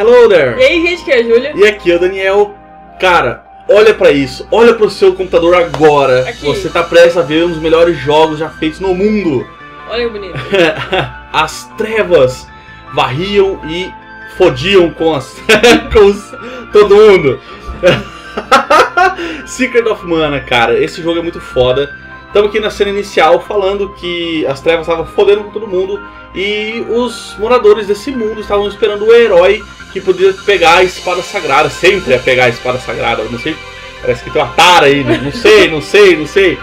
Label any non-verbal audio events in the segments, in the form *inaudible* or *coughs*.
Hello E there! aí, gente, que é a Júlia. E aqui é o Daniel. Cara, olha pra isso. Olha pro seu computador agora. Aqui. Você tá prestes a ver um dos melhores jogos já feitos no mundo. Olha que bonito. *laughs* As trevas varriam e fodiam com as *laughs* com os- todo mundo. *laughs* Secret of Mana, cara, esse jogo é muito foda. Estamos aqui na cena inicial falando que as trevas estavam fodendo com todo mundo e os moradores desse mundo estavam esperando o herói que podia pegar a espada sagrada, sempre ia pegar a espada sagrada, não sei, parece que tem uma tara aí, né? não sei, não sei, não sei.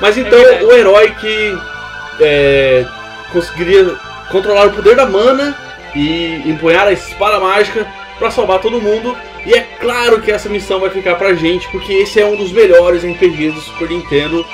Mas então verdade. o herói que é, conseguiria controlar o poder da mana e empunhar a espada mágica para salvar todo mundo. E é claro que essa missão vai ficar pra gente, porque esse é um dos melhores RPGs do Super Nintendo.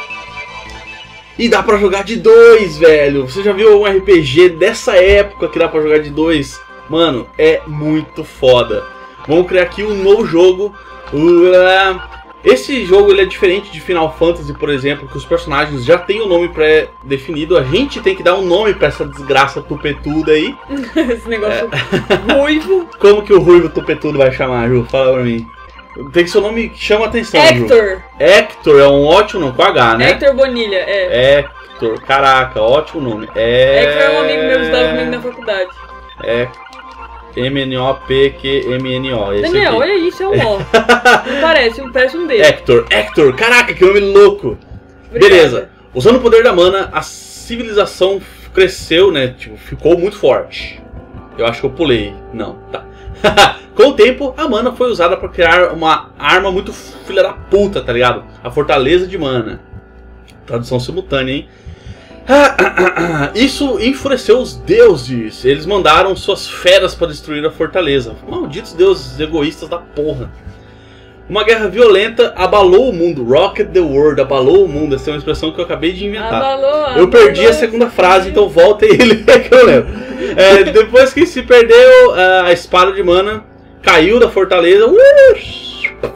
E dá pra jogar de dois, velho. Você já viu um RPG dessa época que dá pra jogar de dois? Mano, é muito foda. Vamos criar aqui um novo jogo. Uh, Esse jogo ele é diferente de Final Fantasy, por exemplo, que os personagens já têm o nome pré-definido. A gente tem que dar um nome pra essa desgraça tupetuda aí. *laughs* Esse negócio É. *laughs* ruivo. Como que o ruivo tupetudo vai chamar, Ju? Fala pra mim. Tem que ser um nome que chama atenção, Ju. Hector. Hector é um ótimo nome, com H, né? Hector Bonilha, é. Hector, caraca, ótimo nome. É... Hector é um amigo meu que estudava comigo na faculdade. É M-N-O-P-Q-M-N-O. Daniel, aqui. olha isso, é um ó. Não *laughs* parece, parece um D. Hector, Hector, caraca, que nome louco. Obrigada. Beleza. Usando o poder da mana, a civilização cresceu, né? Tipo, ficou muito forte. Eu acho que eu pulei. Não, tá. *laughs* Com o tempo, a mana foi usada para criar uma arma muito filha da puta, tá ligado? A fortaleza de mana. Tradução simultânea, hein? *coughs* Isso enfureceu os deuses. Eles mandaram suas feras para destruir a fortaleza. Malditos deuses egoístas da porra. Uma guerra violenta abalou o mundo. Rocket the world, abalou o mundo. Essa é uma expressão que eu acabei de inventar. Abalou, Eu perdi a abalou, segunda frase, então volta aí *laughs* ele que eu lembro. É, depois que se perdeu a espada de mana, caiu da fortaleza. uh,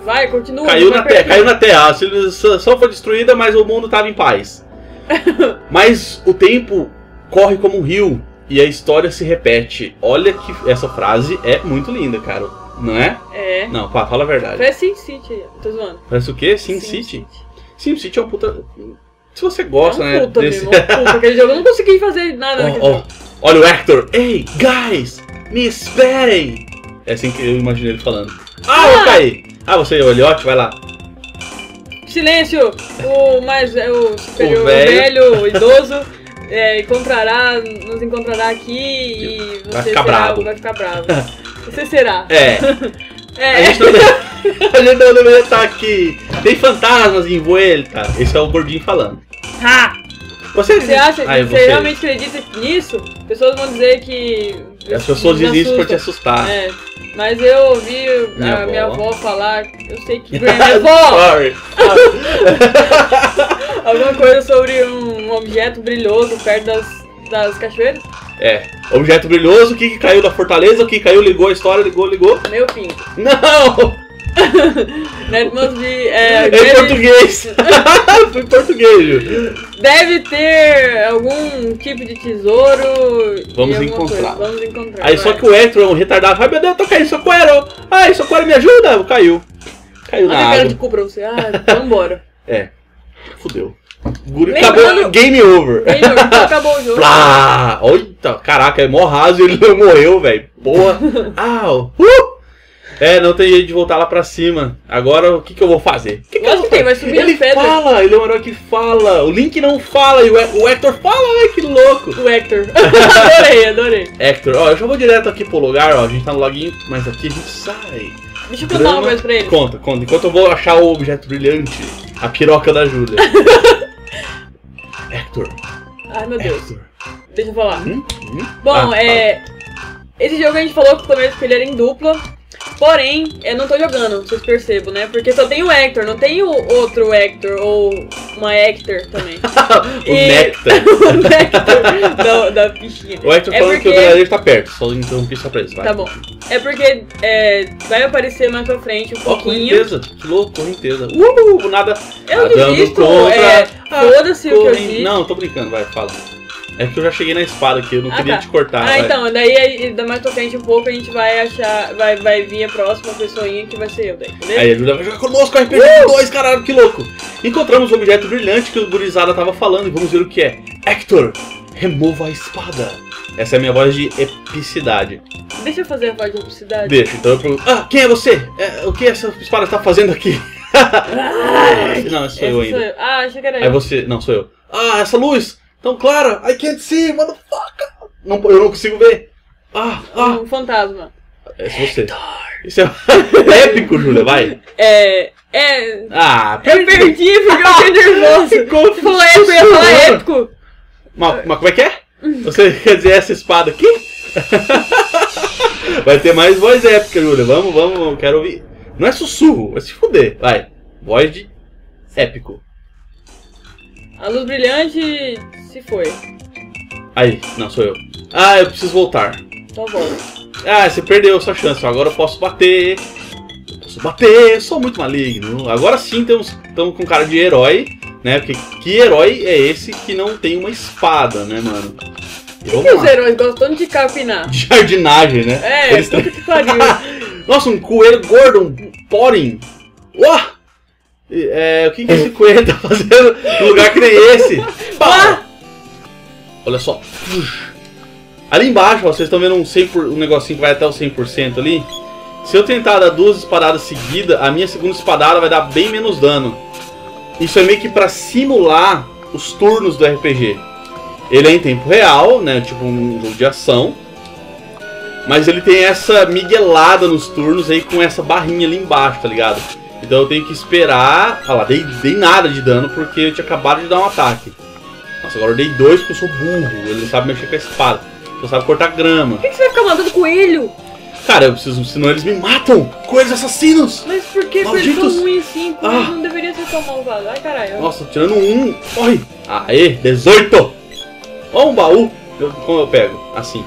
Vai, continua. caiu, na terra, caiu na terra. A civilização foi destruída, mas o mundo estava em paz. *laughs* Mas o tempo corre como um rio e a história se repete. Olha que essa frase é muito linda, cara. Não é? É. Não, pá, fala a verdade. Parece Sin City. Tô zoando. Parece o quê? Sin, City? Sim City é um puta. Se você gosta, é um né? puta desse- mesmo, um puta. Aquele jogo eu não consegui fazer nada naquele ó, jogo. olha o Hector. Ei, guys, me esperem. É assim que eu imaginei ele falando. Ah, eu Ah! caí. Ah, você é o Eliote? Vai lá. Silêncio! O mais o superior, O o velho. velho, o idoso, *laughs* é, encontrará, nos encontrará aqui e você Vai ficar será, bravo. vai ficar bravo. Você será. *laughs* É, a É. gente, não a gente não deveria *laughs* estar aqui. Tem fantasmas em Vuelta. Esse é o gordinho falando. Ha! Você, Você acha Ai, você realmente acredita nisso? Pessoas vão dizer que. As pessoas dizem isso pra te assusta. assustar. É, mas eu ouvi Minha a avó. minha avó falar, eu sei que *laughs* minha avó, Sorry. *laughs* alguma coisa sobre um objeto brilhoso perto das, das cachoeiras. É. Objeto brilhoso, o que, que caiu da fortaleza, o que caiu, ligou a história, ligou, ligou. Meu pinto. Não! Né, must be, é, em deve, português. *laughs* Em português. Deve ter algum tipo de tesouro. Vamos encontrar. coisa. Vamos encontrar. Aí só vai. que o Hector é um retardado. Ai meu Deus, eu tô caindo, socorro! Ai, socorro, me ajuda! Caiu. Caiu na Olha a cara de água. cu pra você. Ah, vambora. É. Fudeu. Guri acabou. Game over. Ei, não, então acabou o jogo. *laughs* Plá! Eita, caraca, é mó raso e ele não morreu, velho. Porra. *laughs* Au. Uh! É, não tem jeito de voltar lá pra cima. Agora, o que, que eu vou fazer? O que, que Lógico vou que tem, vai subir Ele as pedras. fala, ele é um herói que fala. O Link não fala e o, He- o Hector fala, né? Que louco. O Hector. *laughs* adorei, adorei. Hector, ó, eu já vou direto aqui pro lugar, ó. A gente tá no login, mas aqui a gente sai. Deixa eu contar uma coisa pra ele. Conta, conta. Enquanto eu vou achar o objeto brilhante, a piroca da Júlia. *laughs* Hector. Ai meu Deus. Hector. Deixa eu falar. Hum? Hum? Bom, Ah, é. Esse jogo a gente falou no começo que ele era em dupla. Porém, eu não tô jogando, vocês percebam, né? Porque só tem o Hector, não tem o outro Hector ou uma Hector também. *laughs* o E- Nectar. *laughs* o Hector da, da. O Hector É falando que o porque- verdadeiro tá perto, só interrompi só pra isso, vai. Tá bom. É porque é, vai aparecer mais pra frente um Ó, pouquinho. correnteza, que louco, correnteza. Uh, nada. eu desisto, contra é. Foda-se o que eu disse. Não, tô brincando, vai, fala. É que eu já cheguei na espada aqui, eu não Ah, queria tá. te cortar. Ah, vai. então, daí aí, dá mais pra frente um pouco, a gente vai achar. Vai, vai vir a próxima pessoinha que vai ser eu, daí, entendeu? Aí a Júlia vai jogar conosco RPG 2, caralho, que louco! Encontramos o objeto brilhante que o gurizada tava falando e vamos ver o que é. Hector, remova a espada. Essa é a minha voz de epicidade. Deixa eu fazer a voz de publicidade. Deixa, então eu pergunto: Ah, quem é você? É, o que essa espada está fazendo aqui? *laughs* não, sou eu ainda. Ah, achei que era Aí eu. você. Não, sou eu. Ah, essa luz! Tão clara! I can't see, motherfucker! Não, eu não consigo ver! Ah, ah! Um fantasma. É você. Isso é *laughs* épico, Júlia, vai! É. É. Ah, Eu perdi porque eu fiquei *laughs* nervoso. Ficou Você falou épico, eu ia falar épico. Mas, mas como é que é? Você *laughs* quer dizer essa espada aqui? Vai ter mais voz épica, Júlia. Vamos, vamos, eu quero ouvir. Não é sussurro, vai se fuder. Vai. Voz de épico. A luz brilhante se foi. Aí, não sou eu. Ah, eu preciso voltar. Então volta. Ah, você perdeu sua chance. Agora eu posso bater. Eu posso bater. Eu sou muito maligno. Agora sim temos, estamos com cara de herói, né? Porque que herói é esse que não tem uma espada, né, mano? E vamos que os heróis gostam de capinar? De *laughs* jardinagem, né? É, Eles puta que pariu. *laughs* Nossa, um coelho gordo, um porin. Uá! É, o que, que esse coelho tá fazendo num lugar que nem esse? *laughs* Pá! Olha só. Ali embaixo, ó, vocês estão vendo um, 100 por- um negocinho que vai até o 100% ali? Se eu tentar dar duas espadadas seguidas, a minha segunda espadada vai dar bem menos dano. Isso é meio que pra simular os turnos do RPG. Ele é em tempo real, né? Tipo um jogo de ação. Mas ele tem essa miguelada nos turnos aí com essa barrinha ali embaixo, tá ligado? Então eu tenho que esperar. Olha lá, dei, dei nada de dano porque eu tinha acabado de dar um ataque. Nossa, agora eu dei dois porque eu sou burro. Ele não sabe mexer com a espada. Só sabe cortar grama. Por que que você vai ficar matando coelho? Cara, eu preciso, senão eles me matam! Coelhos assassinos! Mas por que Malditos. tão ruim assim? Coelho Ah. não deveria ser tão malvado. Ai, caralho. Nossa, tirando um. Corre! Aê, 18! Ó um baú. Eu- como eu pego? Assim.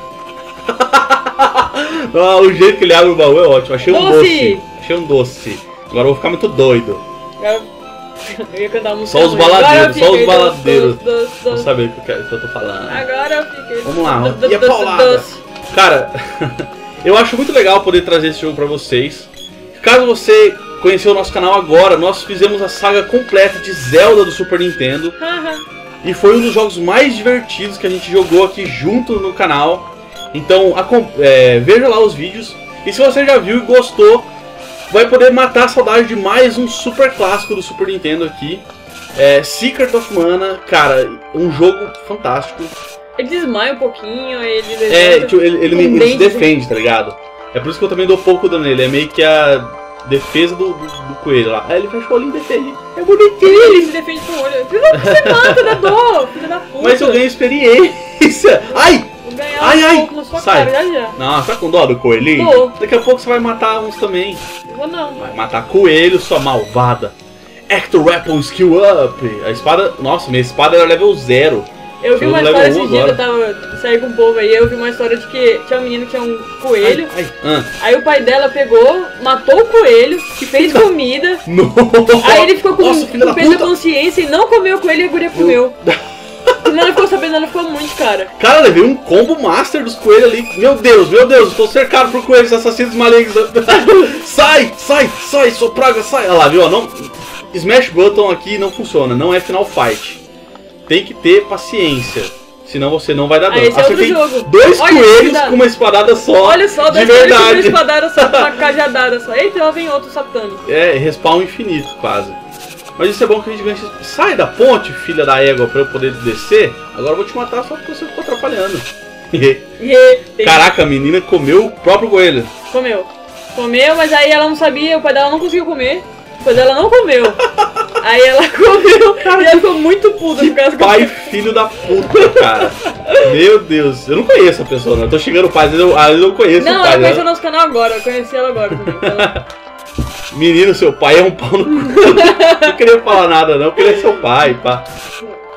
*laughs* ah, o jeito que ele abre o baú é ótimo. Achei um Doce. doce. Achei um doce. Agora eu vou ficar muito doido. Agora- Eu ia cantar música. Só os baladeiros, eu só os baladeiros. doce, doce, Não doce. sabe o que, eu que eu tô falando. Agora eu fiquei. Vamos lá, e a paulada? Cara, *laughs* eu acho muito legal poder trazer esse jogo pra vocês. Caso você conheceu o nosso canal agora, nós fizemos a saga completa de Zelda do Super Nintendo. E foi um dos jogos mais divertidos que a gente jogou aqui junto no canal. Então é, veja lá os vídeos. E se você já viu e gostou, vai poder matar a saudade de mais um super clássico do Super Nintendo aqui. É, Secret of Mana, cara, um jogo fantástico. Ele desmaia um pouquinho, ele É, tipo, ele, ele, com ele se defende, tá ligado? É por isso que eu também dou pouco dano nele. É meio que a defesa do, do, do coelho lá. Aí ele fecha o olhinho e defende. É bonitinho. Ele se defende com o olho. Você mata, dá dó, filho da puta. Mas eu ganho experiência. Ai! Ganhar Ai, um ai. pouco na sua Sai. cara, já já. Nossa, tá com dó do coelhinho? Tô. Daqui a pouco você vai matar uns também. Eu vou não. Vai matar coelho, sua malvada. Hector Weapon Skill Up. A espada. Nossa, minha espada era level 0. Eu vi Eu uma história esses dias, eu tava saí com um povo aí, eu vi uma história de que tinha um menino que tinha um coelho. Ai, ai. Aí o pai dela pegou, matou o coelho, que fez comida. Ah. Nossa. Aí ele ficou com, Nossa, com peso da consciência e não comeu o coelho e a guria comeu. *laughs* Ela ficou sabendo, ela ficou muito cara. Cara, levei um combo master dos coelhos ali. Meu Deus, meu Deus, estou cercado por coelhos assassinos malignos. *laughs* sai, sai, sai, sua praga, sai. Olha lá, viu? Não, Smash Button aqui não funciona, não é Final Fight. Tem que ter paciência. Senão você não vai dar Ah, dano. esse é outro Acertei jogo. dois Olha, coelhos com uma espadada só. Olha só, de dois coelhos com uma espadada só, *laughs* uma cajadada só. Eita, lá vem outro satânico. É, respawn infinito, quase. Mas isso é bom que a gente ganha. Sai da ponte, filha da égua, pra eu poder descer. Agora eu vou te matar só porque você ficou atrapalhando. *laughs* Caraca, a menina comeu o próprio coelho. Comeu. Comeu, mas aí ela não sabia, o pai dela não conseguiu comer. O pai dela não comeu. *laughs* Aí ela comeu e ela ficou muito puta Que por causa pai filho da puta, cara. Meu Deus, eu não conheço a pessoa, não. Eu tô chegando o pai, às vezes eu, às vezes eu conheço Não, o pai ela conheceu dela. nosso canal agora, eu conheci ela agora também. *laughs* Menino, seu pai é um pau no cu. não queria falar nada, não. Eu queria ser seu pai, pá.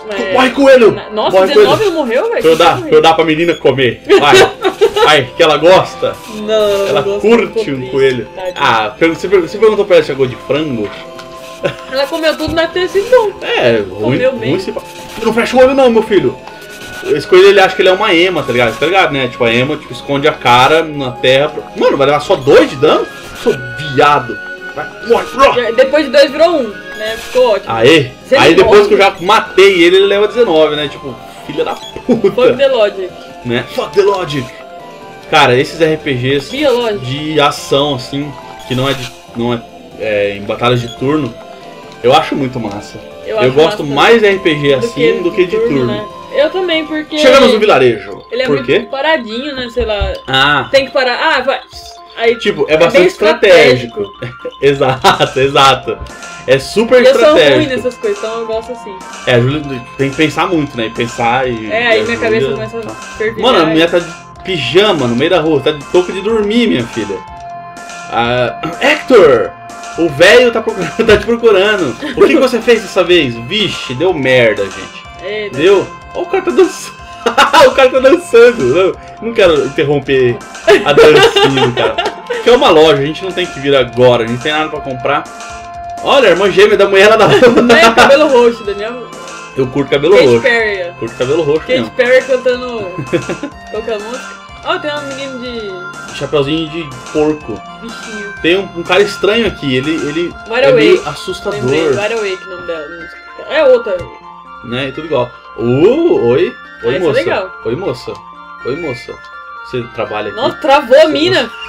mas- Morre, coelho! Na- Nossa, Morre, 19 coelho. morreu, velho? Pra eu, dar, eu dar pra menina comer. Vai. Vai, que ela gosta. Não, Ela curte um coelho. tadinha. Ah, você per- você perguntou pra ela se ela gosta de frango? Ela comeu tudo, ter sido bom. É, ruim, ruim se... Não fecha o olho não, meu filho. esse coelho ele acha que ele é uma ema, tá ligado? Tá ligado, né? Tipo, a ema tipo, esconde a cara na terra. Mano, vai levar só dois de dano? Sou viado. Depois de dois virou um, né? Ficou ótimo. Aê! Aí depois morre- que eu já matei ele, ele leva 19, né? Tipo, filha da Fuck puta. the logic. Né? Fuck the logic. Cara, esses RPGs Biologic. de ação, assim, que não é, de, não é, é em batalhas de turno, eu acho muito massa. Eu, acho gosto massa mais de RPG assim do que de turno. né? Eu também, porque. Chegamos no vilarejo. Ele é Por muito quê? paradinho, né? Sei lá. Ah, Tem que parar. Ah, vai. Aí. tipo, é bem bastante estratégico. *laughs* exato, exato. É super E eu sou ruim estratégico. nessas coisas, então eu gosto assim. É, a Júlia tem que pensar muito, né? E pensar e. É, e aí minha Júlia- cabeça começa tá. a fervilhar. Mano, a mulher tá de pijama no meio da rua, tá de touca de dormir, minha filha. Ah, *clears throat* Hector! O velho tá, procurando- *laughs* tá te procurando. O que que você fez dessa vez? Vixe, deu merda, gente. É, Deu? Ó, o cara tá dançando. *laughs* o cara tá dançando. Não, não quero interromper a dancinha, cara. Que é uma loja, a gente não tem que vir agora, a gente não tem nada pra comprar. Olha, a irmã gêmea da mulher lá da Não é cabelo roxo, Daniel. Eu curto cabelo Katy roxo. Perry. Curto cabelo roxo Katy mesmo. Perry cantando. *laughs* Qual que é a música? Ó, tem um menino de Chapeuzinho de porco. bichinho. Tem um, um cara estranho aqui, ele, ele é meio Awake. assustador, Lembrei, Wide Awake o nome dela. música. É outra. né? É tudo igual. Uh, oi. Oi, Essa é moça. legal. Oi, moça. Oi, moça. Você trabalha aqui? Nossa, travou a mina. *laughs*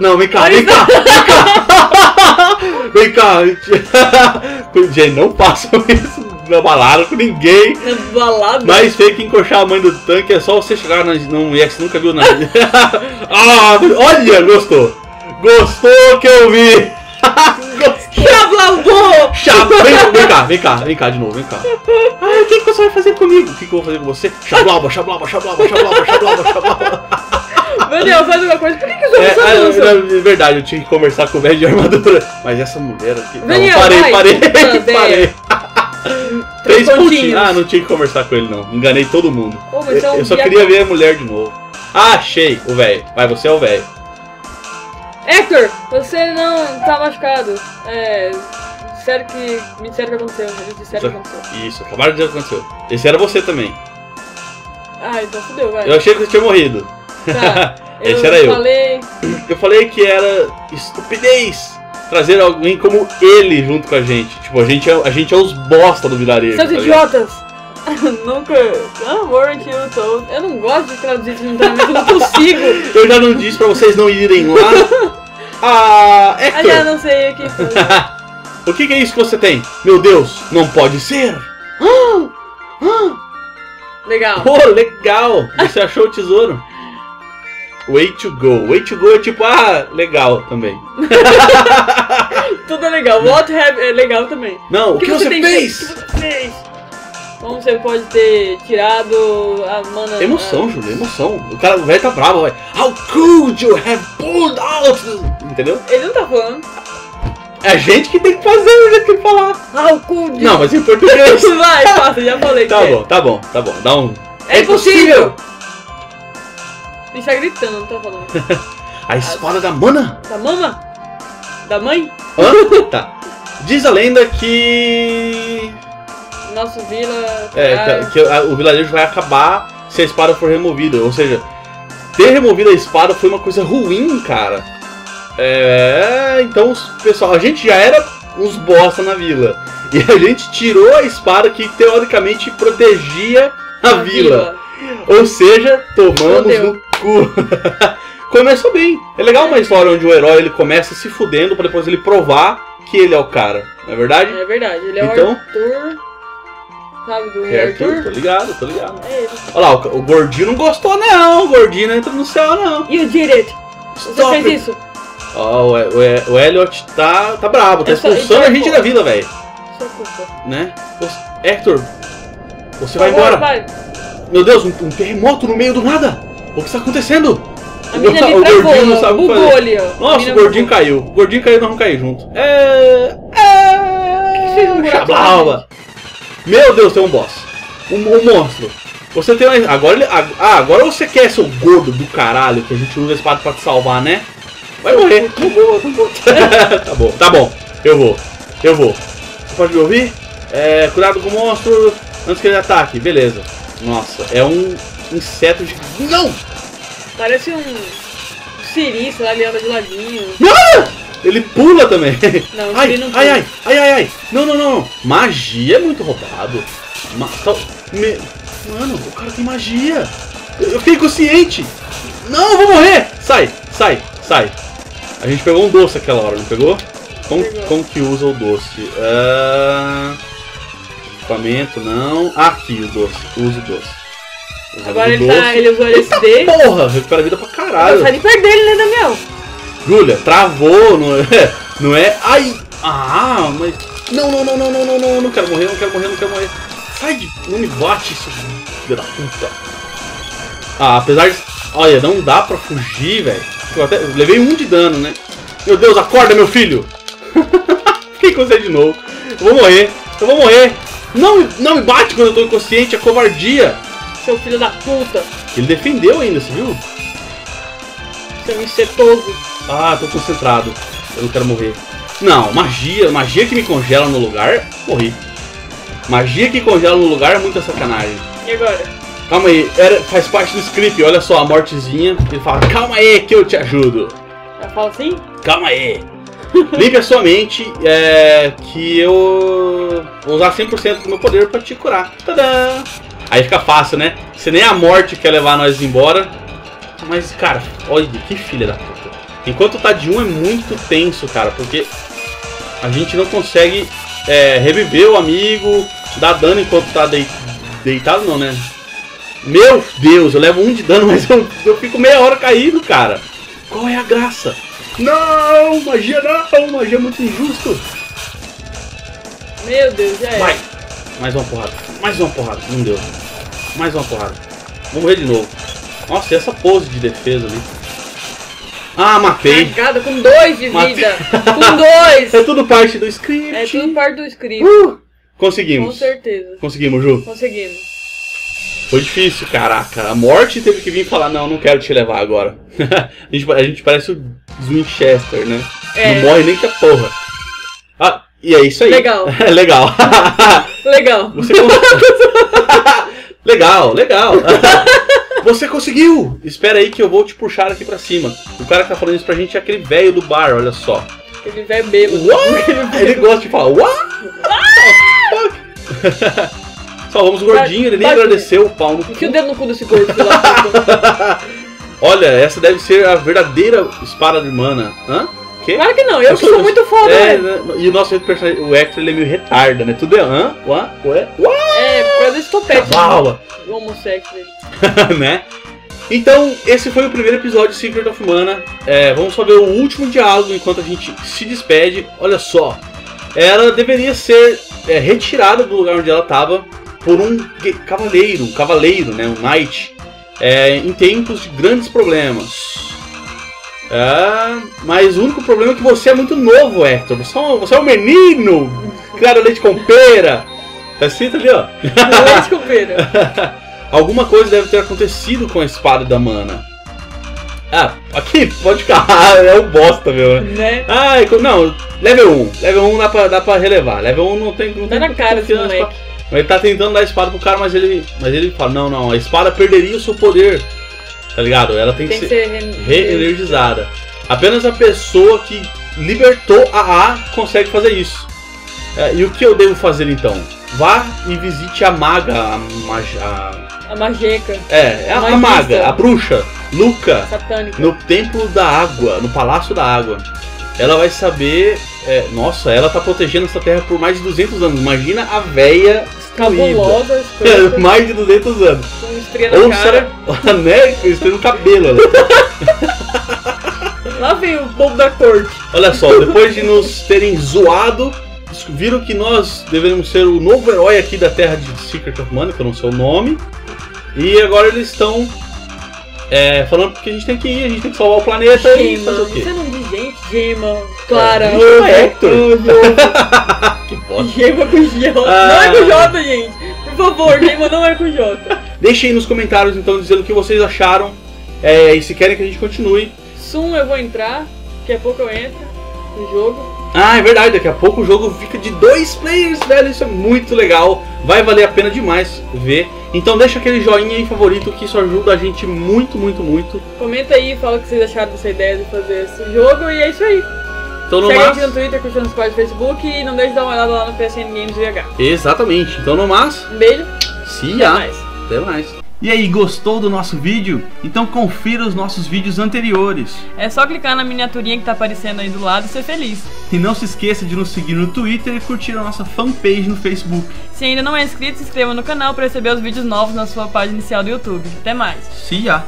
Não, vem cá, vem cá, vem cá. *laughs* Vem cá. *laughs* Gente, não façam isso na balada com ninguém. Na balada. Mas tem que encoxar a mãe do tanque, é só você chegar na, num mulher que você nunca viu na Ah, olha, gostou. Gostou que eu vi. Chablavô! Chá, vem, cá, vem cá, vem cá de novo, vem cá. Ah, o que, que você vai fazer comigo? O que, que eu vou fazer com você? Chablaba, chablaba, chablaba, chablaba, chablaba, chablaba. Daniel, faz uma coisa. Por que que você É, não ah, dança? é verdade, eu tinha que conversar com o velho de armadura. Mas essa mulher aqui. Não, Daniel, parei, vai, parei, puta parei. *laughs* Três pontinhos. pontinhos. Ah, não tinha que conversar com ele, não. Enganei todo mundo. Ô, mas é Eu, eu só queria ver a mulher de novo. Ah, achei o velho. Vai, você é o velho. Hector, você não tá machucado. É. Sério que. Me disseram que aconteceu. Eles disseram que aconteceu. Isso, acabaram de dizer que aconteceu. Esse era você também. Ah, então fudeu, vai. Eu achei que você tinha morrido. Tá. *laughs* Esse era eu. falei. Eu falei que era estupidez trazer alguém como ele junto com a gente. Tipo, a gente é, a gente é os bosta do vilarejo. Seus tá idiotas! *laughs* Nunca. Ah, weren't you told? Eu não gosto de traduzir simultaneamente, eu não consigo. *laughs* Eu já não disse pra vocês não irem lá. Ah, Ah, já Hector, não sei o que fazer. *laughs* o que, que é isso que você tem? Meu Deus, não pode ser! *gasps* Legal. Pô, legal! Você *laughs* achou o tesouro? Way to go. Way to go é tipo, ah, legal também. *laughs* Tudo é legal. What have é legal também. Não, o que, você, tem fez? O que você fez? Como você pode ter tirado a mana. Emoção, Júlio, emoção. O cara, o velho tá bravo, vai. How could you have pulled out? Entendeu? a- Ele não tá falando. É a gente que tem que fazer o jeito que ele falar. O cu de. Não, mas em português. *laughs* Vai, passa, já falei. tá que é. bom, tá bom, tá bom. Dá um. É impossível! Ele está gritando, não tá falando. *laughs* A espada da mana? Da mama? Da mãe? Hã? tá. Diz a lenda que. Nosso vila. É, caralho. que a- o vilarejo vai acabar se a espada for removida. Ou seja, ter removido a espada foi uma coisa ruim, cara. É. Então, pessoal, a gente já era uns bosta na vila. E a gente tirou a espada que teoricamente protegia a, A vila. Ou seja, tomamos no cu. *laughs* Começou bem. É legal uma história onde o herói ele começa se fudendo pra depois ele provar que ele é o cara. Não é verdade? É verdade, ele é Então? o Arthur. Sabe do Rei Arthur, tô ligado, tô ligado. É. Olha lá, o, o gordinho não gostou não, o gordinho não entra no céu não. You did it! Você fez isso! Ó, o, E- o, o Elliot tá, tá brabo, tá expulsando a gente da vila, velho. Sua culpa. Né? Hector, você vai favor, embora. Vai. Meu Deus, um, um terremoto no meio do nada. O que está acontecendo? A mina ali o travou, gordinho não sabe o que fazer. ali, Nossa, o gordinho bugou. caiu. O gordinho caiu, nós vamos cair junto. É. É. que fez um buraco. Meu Deus, tem um boss. Um, um monstro. Você tem uma. Agora ele. Ah, agora você quer, seu gordo do caralho, que a gente usa a espada pra te salvar, né? Vai morrer. Não vou, não vou. *laughs* tá bom, tá bom. Eu vou. Eu vou. Você pode me ouvir? É, cuidado com o monstro antes que ele ataque. Beleza. Nossa, é um inseto de. Não! Parece um siri, sei lá, ele anda de ladinho. Ah! Ele pula também. Não, ai, ele não ai, ai, ai, ai, ai. Não, não, não. Magia é muito roubado. Ma me- Mano, o cara tem magia. Eu fiquei consciente. Não, eu vou morrer. Sai, sai, sai. A gente pegou um doce aquela hora, não pegou? Como, Pegou. como que usa o doce? Ah, Equipamento, não. Aqui o doce. Usa o doce. Usando Agora o ele, tá, doce. ele usou LSD. Porra, recupera a vida pra caralho. Sai de perto dele, né, Daniel? Júlia, travou, não é? *laughs* Não é? Ai! Ah, mas. Não, não, não, não, não, não, não, não quero morrer, não quero morrer, não quero morrer. Sai de. Não me bate, isso. Filha da puta. Ah, apesar de. Olha, não dá pra fugir, velho. Eu até eu levei um de dano, né? Meu Deus, acorda, meu filho! *laughs* Fiquei com você de novo. Eu vou morrer, eu vou morrer. Não, não me bate quando eu tô inconsciente, é covardia. Seu filho da puta. Ele defendeu ainda, você viu? Seu insetoso. Ah, tô concentrado. Eu não quero morrer. Não, magia, magia que me congela no lugar, morri. Magia que congela no lugar é muita sacanagem. E agora? Calma aí, era, faz parte do script, olha só, a mortezinha. Ele fala, calma aí que eu te ajudo. Já fala assim? Calma aí. *laughs* Limpe a sua mente, é, que eu vou usar 100% do meu poder pra te curar. Tadã! Aí fica fácil, né? Se nem a morte quer levar nós embora. Mas, cara, olha que filha da puta. Enquanto tá de um é muito tenso, cara, porque a gente não consegue é, reviver o amigo, dar dano enquanto tá dei- deitado, não, né? Meu Deus, eu levo um de dano, *laughs* mas eu, eu fico meia hora caído, cara. Qual é a graça? Não, magia não, magia é muito injusto. Meu Deus, já é. Vai, mais uma porrada, mais uma porrada, não deu. Mais uma porrada. Vou morrer de novo. Nossa, e essa pose de defesa ali? Ah, matei. Cagada com dois de vida. com dois. *laughs* É tudo parte do script. É tudo parte do script. Uh, Com conseguimos. certeza. Conseguimos, Ju. Conseguimos. Foi difícil, caraca. A morte teve que vir falar, não, não quero te levar agora. *laughs* a, gente, a gente parece o Winchester, né? É. Não morre nem que a porra. Ah, e é isso aí. Legal. *laughs* legal. Legal. Você Legal, legal. Você conseguiu! Espera aí que eu vou te puxar aqui pra cima. O cara que tá falando isso pra gente é aquele velho do bar, olha só. Ele vai bêbado. Ele gosta de falar, what? *laughs* Salvamos o gordinho, ele nem Bate- agradeceu o pau no Enfia o cu. dedo no cu desse gordo, filho da puta. *laughs* Olha, essa deve ser a verdadeira espada de mana. Hã? Que? Claro que não, eu que sou muito foda, É, velho. né? E o nosso personagem, o Hector, ele é meio retarda, né? Tudo é hã? Ué? Ué? Ué? Causa desse topete Cavalo! homossexo dele. *laughs* né? Então, esse foi o primeiro episódio de Secret of Mana. É, vamos só ver o último diálogo enquanto a gente se despede. Olha só, ela deveria ser é, retirada do lugar onde ela estava por um cavaleiro, um cavaleiro, né, um knight, é, em tempos de grandes problemas. É, mas o único problema é que você é muito novo, Hector. Você é um, você é um menino, *laughs* a leite com pera. Tá escrito ali, ó. Leite com pera. Alguma coisa deve ter acontecido com a espada da mana. Ah, aqui, pode ficar. *laughs* Ah, é um bosta, meu. Né? Ah, é co- não, level 1. Level 1 dá pra, dá pra relevar. Level 1 não tem. Não Tá tem na cara esse moleque. Mas Ele tá tentando dar a espada pro cara, mas ele, mas ele fala: não, não, a espada perderia o seu poder. Tá ligado? Ela tem, Tem que que ser ser re-energizada. Apenas a pessoa que libertou a A consegue fazer isso. É, e o que eu devo fazer então? Vá e visite a maga, a, mag- a A majeca é, é a, a maga, a bruxa, Luca, satânica. no Templo da Água, no Palácio da Água. Ela vai saber. é, nossa, ela tá protegendo essa terra por mais de 200 anos. Imagina a véia. Cabulosa, É, *laughs* mais de 200 anos. com estria na Ou cara. será, *laughs* né? No cabelo. ela. *laughs* Lá vem o povo da corte. Olha só, depois de nos terem zoado, viram que nós deveríamos ser o novo herói aqui da terra de Secret of Mana, que eu não sei o nome. E agora eles estão é, falando que a gente tem que ir, a gente tem que salvar o planeta e Gema. fazer o quê? Você não diz gente, Gema, Clara. É, ô, Hector. ô, *laughs* Jota. Que bosta. Gema com J. Ah. Não é com J, gente. Por favor, Gema não é com J. Deixem aí nos comentários então dizendo o que vocês acharam é, e se querem que a gente continue. Sum eu vou entrar, daqui a pouco eu entro no jogo. Ah, é verdade, daqui a pouco o jogo fica de dois players, velho. Isso é muito legal. Vai valer a pena demais ver. Então deixa aquele joinha aí favorito que isso ajuda a gente muito, muito, muito. Comenta aí, fala o que vocês acharam dessa ideia de fazer esse jogo e é isso aí. Então no Segue a mais. gente no Twitter, curtindo os páginas do Facebook e não deixe de dar uma olhada lá no PSN Games VH. Exatamente. Então no mais, Um beijo, se até mais. Até mais. E aí, gostou do nosso vídeo? Então confira os nossos vídeos anteriores. É só clicar na miniaturinha que tá aparecendo aí do lado e ser feliz. E não se esqueça de nos seguir no Twitter e curtir a nossa fanpage no Facebook. Se ainda não é inscrito, se inscreva no canal para receber os vídeos novos na sua página inicial do YouTube. Até mais! Se ya.